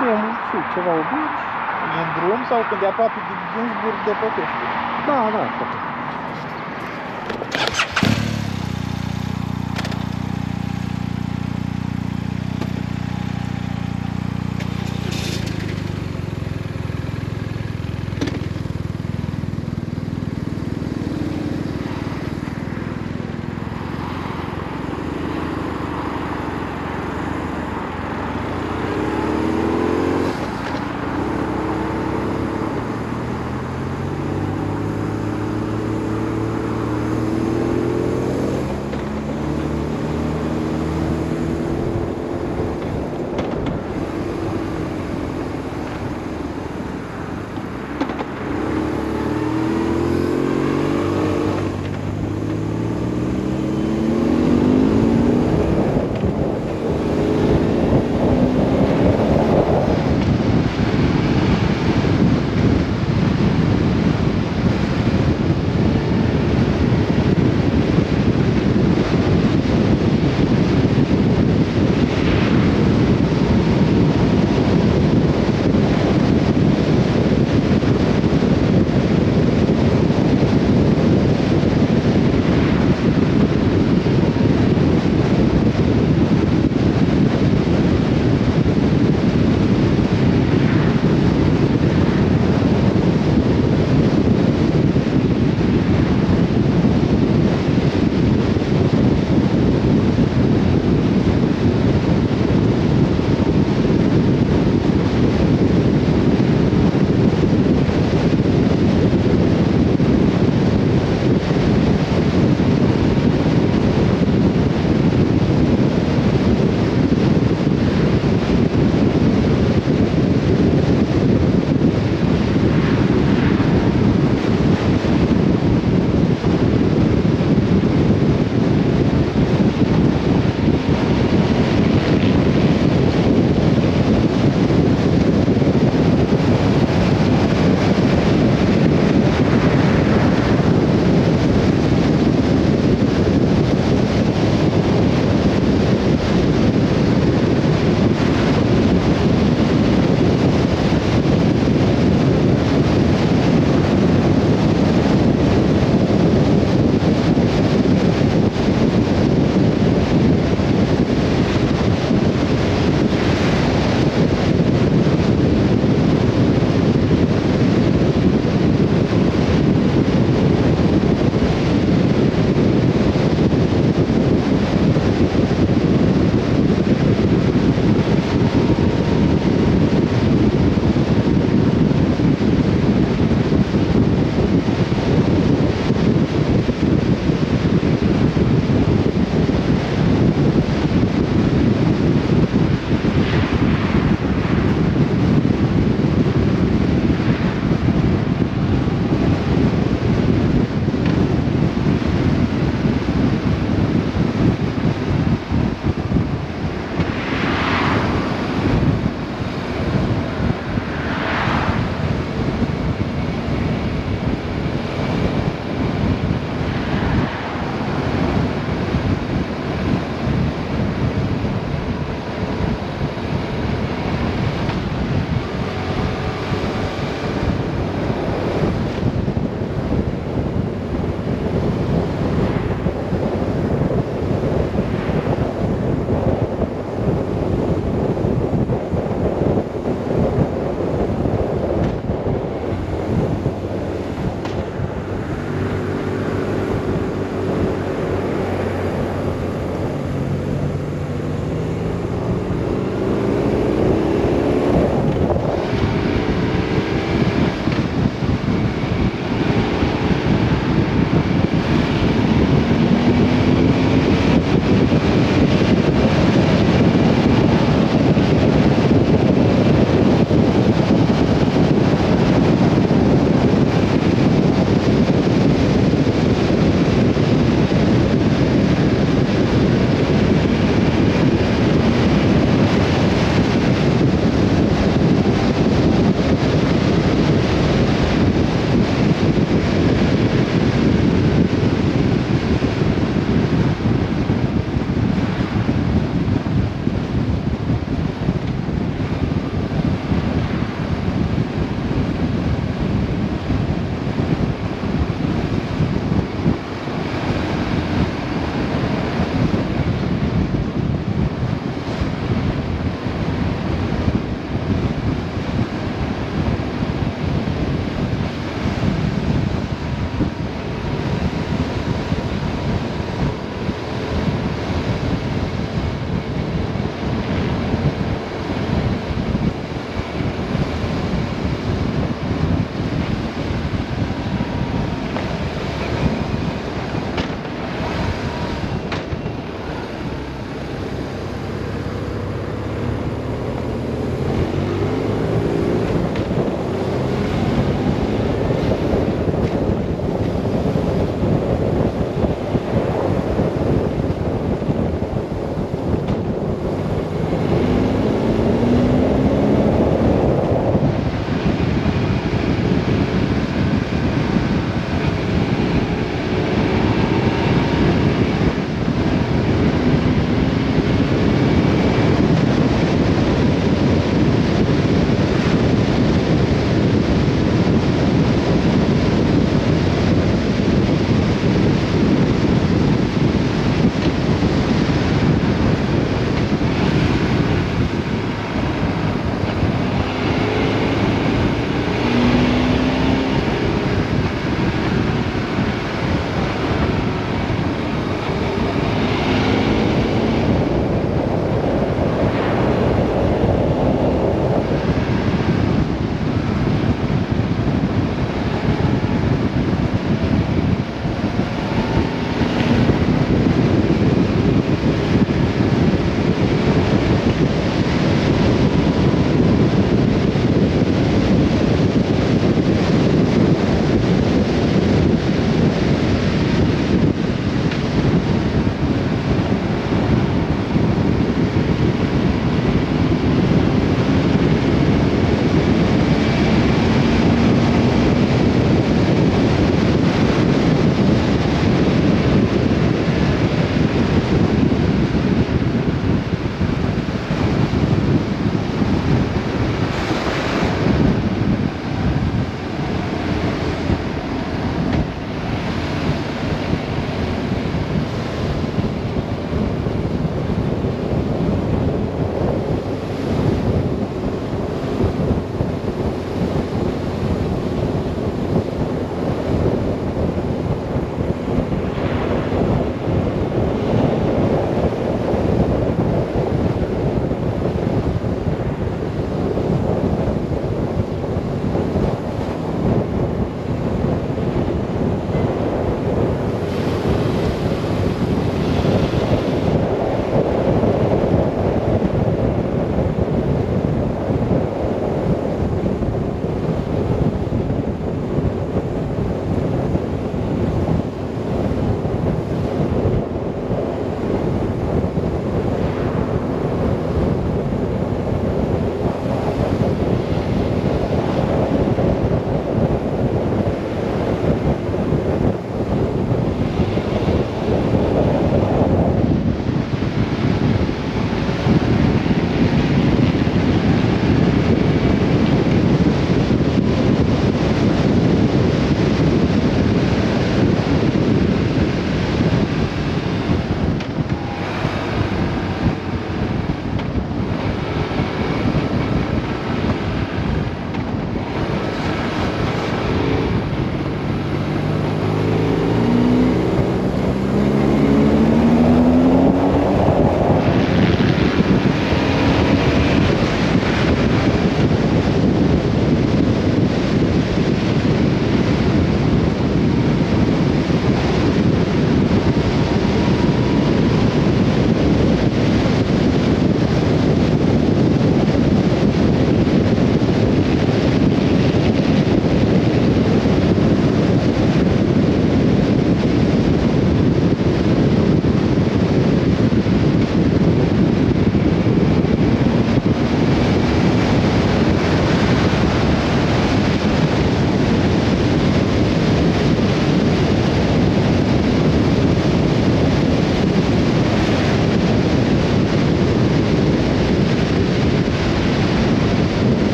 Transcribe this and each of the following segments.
drum și ceva obiect. E în drum sau când e aproape de Ginsburg de pe Pește? Da, da,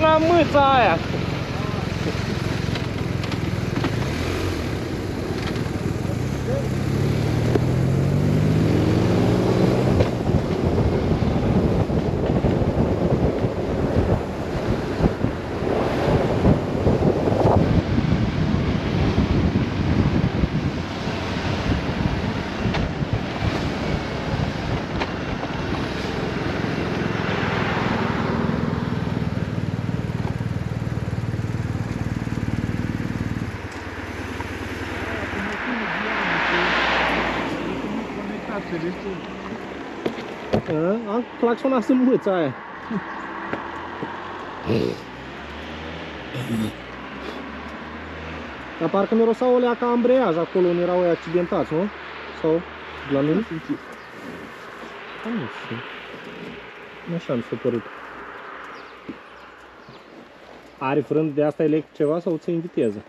那么早呀、啊？A, Am claxonat în mâța aia. Dar parcă mirosau alea ca ambreiaj acolo unde erau ei accidentați, nu? Sau la mine? A, Nu știu. Nu așa mi s-a părut. Are frân de asta electric ceva sau ți viteză?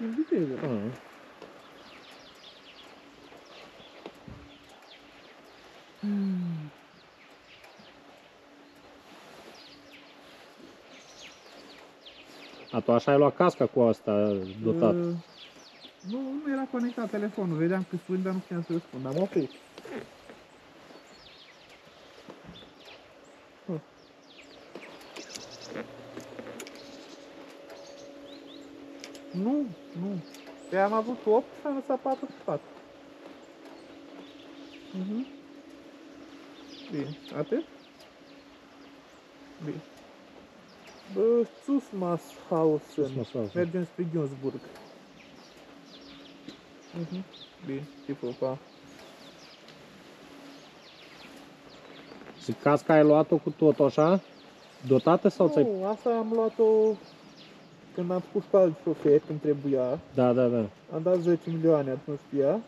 În viteză. Ah. A, tu așa ai luat casca cu asta dotat. Uh, Nu, nu era conectat telefonul, vedeam că suni, dar nu puteam să răspund, am oprit. Huh. Nu, nu. Pe am avut 8 și am lăsat 44. Mhm. Bine, atât? Bine. Bă, Zusmashausen. Zusmashausen. Mergem spre Günzburg. Mhm. Bine, te pupa. Și casca ai luat-o cu tot așa? Dotată sau ți-ai... Nu, asta am luat-o când am pus pe alt șofer, când trebuia. Da, da, da. Am dat 10 milioane atunci pe ea.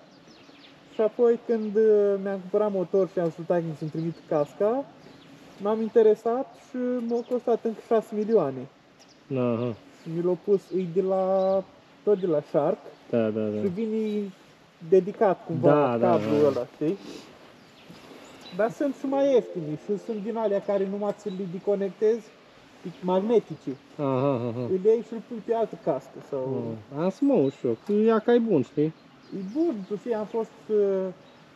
Și apoi când uh, mi-am cumpărat motor și am sunat când să-mi trimit casca, m-am interesat și m-a costat încă 6 milioane. Aha. Și mi l-au pus, e de la, tot de la Shark Da, da, da. și vine dedicat cumva Da, da, cablul da. ăla, știi? Dar sunt și mai ieftini și sunt din alea care numai ți le deconectezi magnetice. Aha, aha. Îl iei și îl pui pe altă cască sau... Oh. Am să mă uit și eu, că ea ca e bun, știi? E bun, tu știi, am fost uh,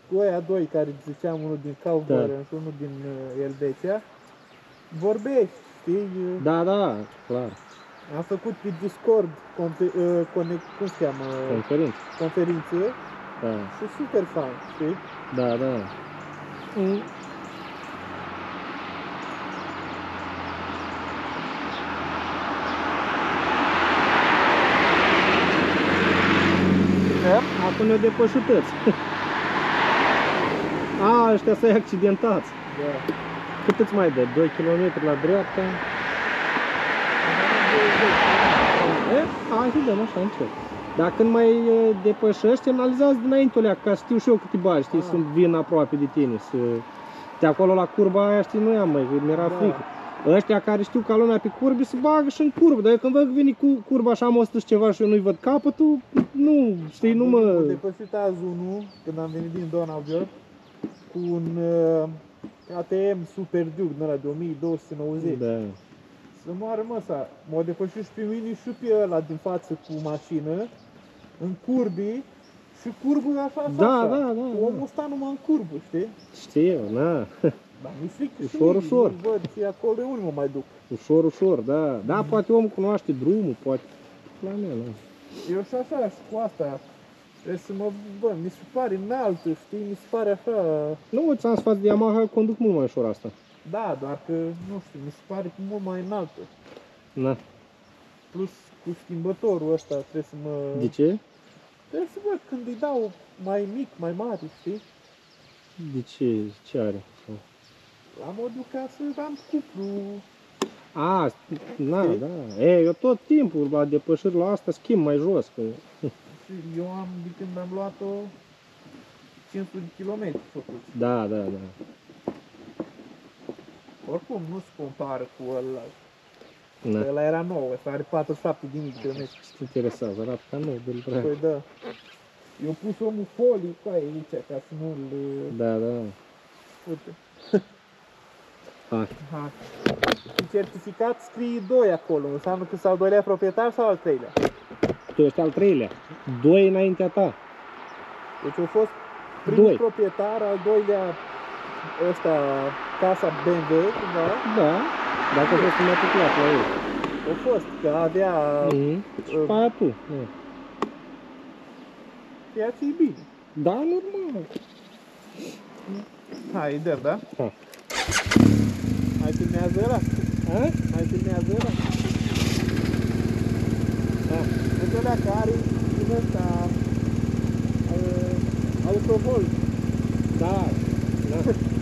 cu aia doi care ziceam, unul din Cowboy Da. și unul din uh, Elveția. Vorbești, știi? uh, Da, da, clar. Am făcut pe Discord confe- uh, conect, cum se cheamă, Conferință. conferință Da, și super fan, știi? da, da. Mm. Acum ne-o depășități. A, ăștia să accidentați. Da. Cât îți mai dă? 2 km la dreapta? E, hai să dăm așa încet. Dar când mai e, depășești, analizează dinainte alea, ca știu și eu câte bani, știi, Ah. sunt vin aproape de tine. Să... De acolo la curba aia, știi, nu i-am mai, mi-era Da. frică. Ăștia care știu ca lumea pe curbe se bagă și în curbă, dar eu când văd că vine cu curba așa, am 100 și ceva și eu nu-i văd capătul, nu, știi, nu mă... Am depășit azi unul, când am venit din Donauwörth, cu un uh, ATM Super Duke, din ăla de 1290. Da. Să moară măsa, m-a depășit și pe mine și pe ăla din față cu mașină, în curbi, și curbul așa, așa, Da, așa. da, da, da. Omul sta numai în curbă, știi? Știu, na, Dar mi-e frică și Ușor, mie, ușor. nu văd și acolo eu nu mă mai duc. ușor, ușor, da. Da, poate omul cunoaște drumul, poate... La mea, da. Eu și așa, și cu asta, trebuie să mă, bă, mi se pare înaltă, știi, mi se pare așa, Nu, ți-am spus de Yamaha, conduc mult mai ușor asta. da, doar că, nu știu, mi se pare mult mai înaltă. Na, Plus cu schimbătorul ăsta trebuie să mă... de ce? Trebuie să văd când îi dau mai mic, mai mare, știi? De ce? Ce are? La modul ca să am cuplu. A, na, Știi? da. E, eu tot timpul la depășiri la asta schimb mai jos. Că... Eu am, de când am luat-o, 500 de kilometri făcut. Da, da, da. Oricum, nu se compară cu ăla. Na. Ăla era nou, ăsta are 47 de mii de kilometri. Ce te interesează? Arată ca nou, de. Păi da. Eu pus omul folii cu aia aici, ca să nu-l... Da, da. Uite. Hai. În certificat scrie 2 acolo, înseamnă că sunt al doilea proprietar sau al treilea? Tu ești al treilea. Doi înaintea ta. Deci a fost primul Doi. proprietar, al doilea ăsta, casa BMW, cumva, Da. Dacă a fost înmatriculat la ei. a fost, că avea Mhm. Și pe aia tu. Nu. ceea ce e bine. Da, normal. Hai, îi dăm, da? Ha. Hai, filmează ăla? A? Hai, filmează ăla? Da. Deci ăla care din ăsta, uh, autovol. Da. da.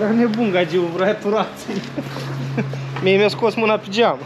Era nebun gagiul, vrea turații. Mie mi-a scos mâna pe geam.